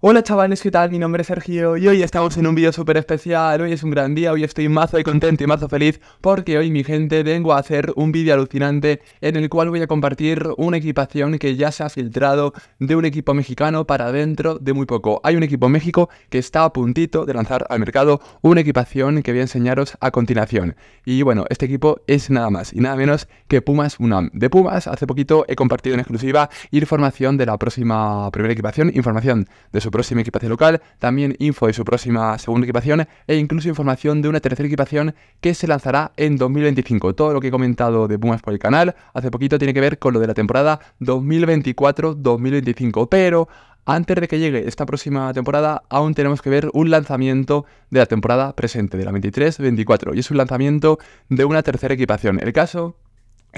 Hola chavales, ¿qué tal? Mi nombre es Sergio y hoy estamos en un vídeo súper especial, hoy es un gran día, hoy estoy mazo y contento y mazo feliz porque hoy mi gente vengo a hacer un vídeo alucinante en el cual voy a compartir una equipación que ya se ha filtrado de un equipo mexicano para dentro de muy poco. Hay un equipo México que está a puntito de lanzar al mercado una equipación que voy a enseñaros a continuación. Y bueno, este equipo es nada más y nada menos que Pumas UNAM. De Pumas hace poquito he compartido en exclusiva información de la próxima primera equipación, información de su próxima equipación local, también info de su próxima segunda equipación e incluso información de una tercera equipación que se lanzará en 2025. Todo lo que he comentado de Pumas por el canal hace poquito tiene que ver con lo de la temporada 2024-2025, pero antes de que llegue esta próxima temporada, aún tenemos que ver un lanzamiento de la temporada presente, de la 23-24, y es un lanzamiento de una tercera equipación. El caso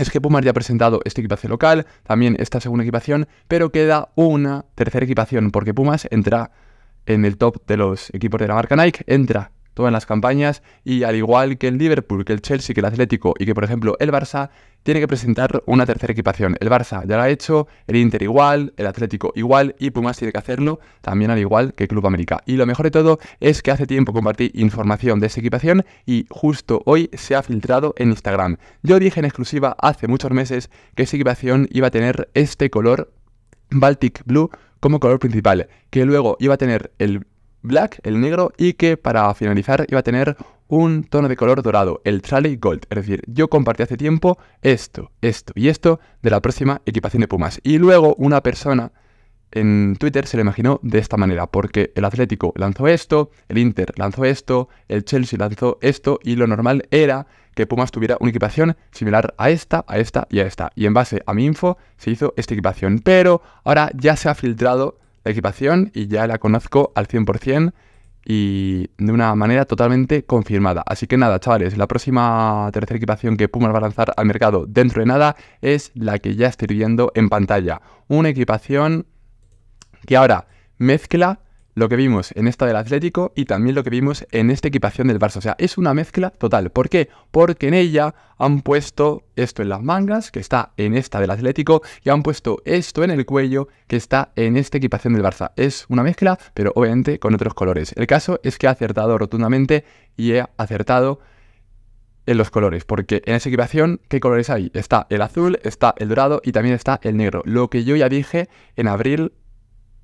es que Pumas ya ha presentado esta equipación local, también esta segunda equipación, pero queda una tercera equipación, porque Pumas entra en el top de los equipos de la marca Nike, entra todas las campañas y al igual que el Liverpool, que el Chelsea, que el Atlético y que por ejemplo el Barça, tiene que presentar una tercera equipación. El Barça ya lo ha hecho, el Inter igual, el Atlético igual y Pumas tiene que hacerlo también al igual que Club América. Y lo mejor de todo es que hace tiempo compartí información de esta equipación y justo hoy se ha filtrado en Instagram. Yo dije en exclusiva hace muchos meses que esta equipación iba a tener este color Baltic Blue como color principal, que luego iba a tener el black, el negro, y que para finalizar iba a tener un tono de color dorado, el Trally Gold. Es decir, yo compartí hace tiempo esto, esto y esto de la próxima equipación de Pumas. Y luego una persona en Twitter se lo imaginó de esta manera, porque el Atlético lanzó esto, el Inter lanzó esto, el Chelsea lanzó esto, y lo normal era que Pumas tuviera una equipación similar a esta, a esta y a esta. Y en base a mi info se hizo esta equipación. Pero ahora ya se ha filtrado la equipación y ya la conozco al 100% y de una manera totalmente confirmada. Así que nada, chavales, la próxima tercera equipación que Pumas va a lanzar al mercado dentro de nada es la que ya estoy viendo en pantalla. Una equipación que ahora mezcla lo que vimos en esta del Atlético y también lo que vimos en esta equipación del Barça. O sea, es una mezcla total. ¿Por qué? Porque en ella han puesto esto en las mangas, que está en esta del Atlético, y han puesto esto en el cuello, que está en esta equipación del Barça. Es una mezcla, pero obviamente con otros colores. El caso es que ha acertado rotundamente y he acertado en los colores, porque en esa equipación, ¿qué colores hay? Está el azul, está el dorado y también está el negro. Lo que yo ya dije en abril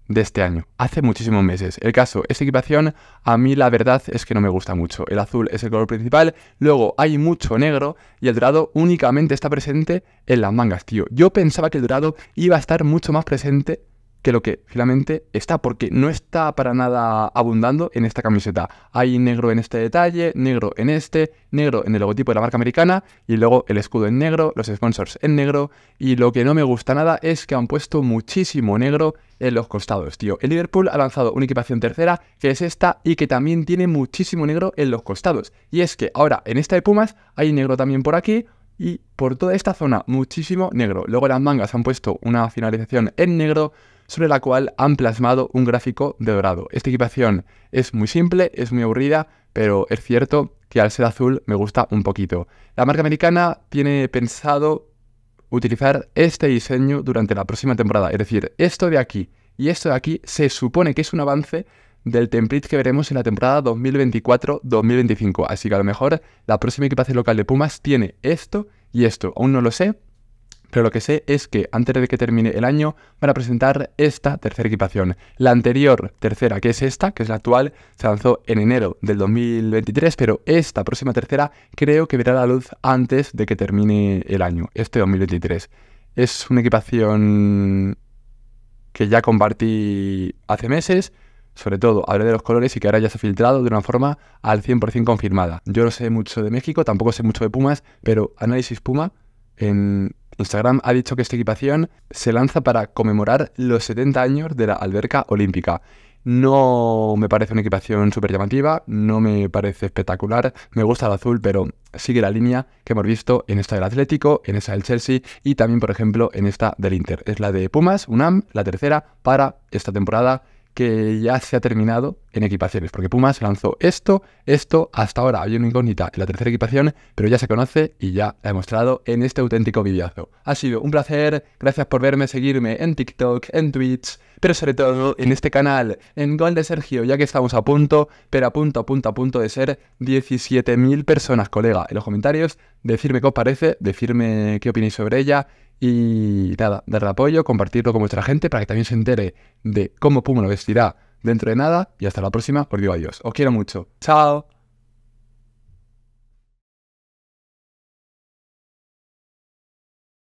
de este año, hace muchísimos meses. El caso, esta equipación a mí la verdad es que no me gusta mucho. El azul es el color principal, luego hay mucho negro y el dorado únicamente está presente en las mangas, tío. Yo pensaba que el dorado iba a estar mucho más presente que lo que finalmente está, porque no está para nada abundando en esta camiseta. Hay negro en este detalle, negro en este, negro en el logotipo de la marca americana y luego el escudo en negro, los sponsors en negro y lo que no me gusta nada es que han puesto muchísimo negro en los costados, tío. El Liverpool ha lanzado una equipación tercera que es esta y que también tiene muchísimo negro en los costados. Y es que ahora en esta de Pumas hay negro también por aquí, y por toda esta zona muchísimo negro. Luego las mangas han puesto una finalización en negro sobre la cual han plasmado un gráfico de dorado. Esta equipación es muy simple, es muy aburrida, pero es cierto que al ser azul me gusta un poquito. La marca americana tiene pensado utilizar este diseño durante la próxima temporada, es decir, esto de aquí y esto de aquí se supone que es un avance del template que veremos en la temporada 2024-2025. Así que a lo mejor la próxima equipación local de Pumas tiene esto y esto. Aún no lo sé, pero lo que sé es que antes de que termine el año van a presentar esta tercera equipación. La anterior tercera, que es esta, que es la actual, se lanzó en enero del 2023, pero esta próxima tercera creo que verá la luz antes de que termine el año, este 2023. Es una equipación que ya compartí hace meses, sobre todo hablé de los colores y que ahora ya se ha filtrado de una forma al 100% confirmada. Yo no sé mucho de México, tampoco sé mucho de Pumas, pero Análisis Puma en Instagram ha dicho que esta equipación se lanza para conmemorar los 70 años de la alberca olímpica. No me parece una equipación súper llamativa, no me parece espectacular, me gusta el azul, pero sigue la línea que hemos visto en esta del Atlético, en esta del Chelsea y también, por ejemplo, en esta del Inter. Es la de Pumas, UNAM, la tercera para esta temporada que ya se ha terminado en equipaciones, porque Pumas lanzó esto, esto, hasta ahora hay una incógnita en la tercera equipación, pero ya se conoce y ya la he mostrado en este auténtico videazo. Ha sido un placer, gracias por verme, seguirme en TikTok, en Twitch, pero sobre todo en este canal, en Gol de Sergio, ya que estamos a punto, pero a punto, a punto, a punto de ser 17.000 personas, colega. En los comentarios, decirme qué os parece, decirme qué opináis sobre ella y nada, darle apoyo, compartirlo con vuestra gente para que también se entere de cómo Puma lo vestirá dentro de nada. Y hasta la próxima, os digo adiós. Os quiero mucho. Chao.